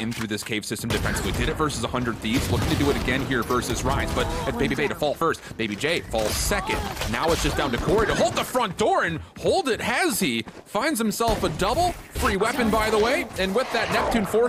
in through this cave system defensively. Did it versus 100 Thieves, looking to do it again here versus Rise, but it's Babybay to fall first. Baby J falls second. Now it's just down to Corey to hold the front door, and hold it has he. Finds himself a double. Free weapon, by the way, and with that Neptune 4